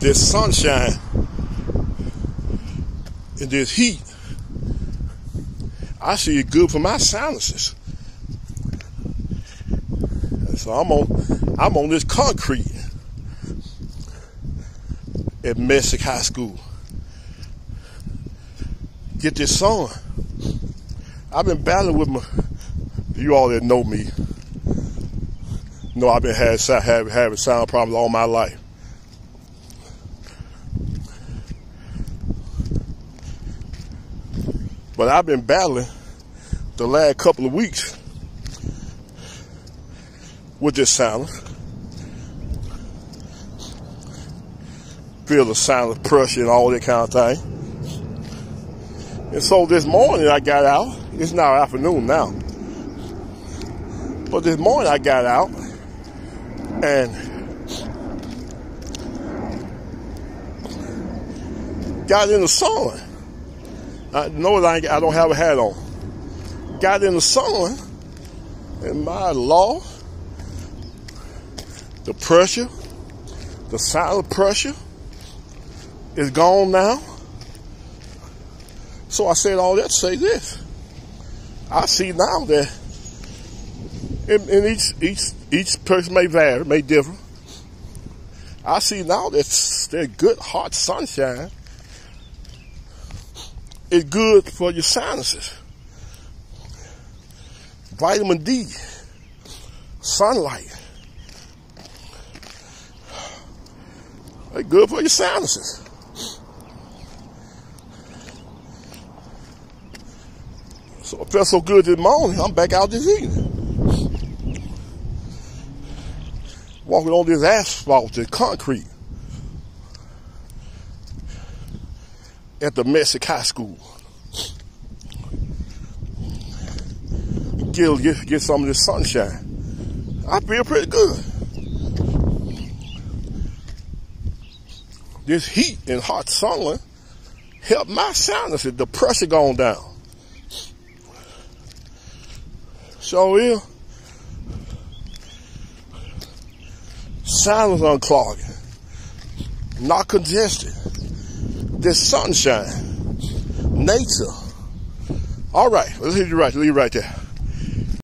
this sunshine and this heat, I see it good for my sinuses. So I'm on I'm on this concrete at Messick High School. Get this sun. I've been battling with my you all that know me know I've been having, having, having sound problems all my life. But I've been battling the last couple of weeks with this sinus. Feel the sinus pressure and all that kind of thing. And so this morning I got out. It's now afternoon now. But this morning I got out and got in the sun. I know I, I don't have a hat on. Got in the sun, and my law, the pressure, the sinus pressure is gone now. So I said all that to say this. I see now that and, each each each person may vary, may differ. I see now that that good hot sunshine is good for your sinuses. Vitamin D, sunlight. They're good for your sinuses. So I felt so good this morning, I'm back out this evening. walking on this asphalt and concrete at the Messick High School. Get, get, get some of this sunshine. I feel pretty good. This heat and hot sun helped my sinuses, the pressure going down. So yeah. Sinus unclogging. Not congested. This sunshine. Nature. All right, let's leave you right, leave you right there.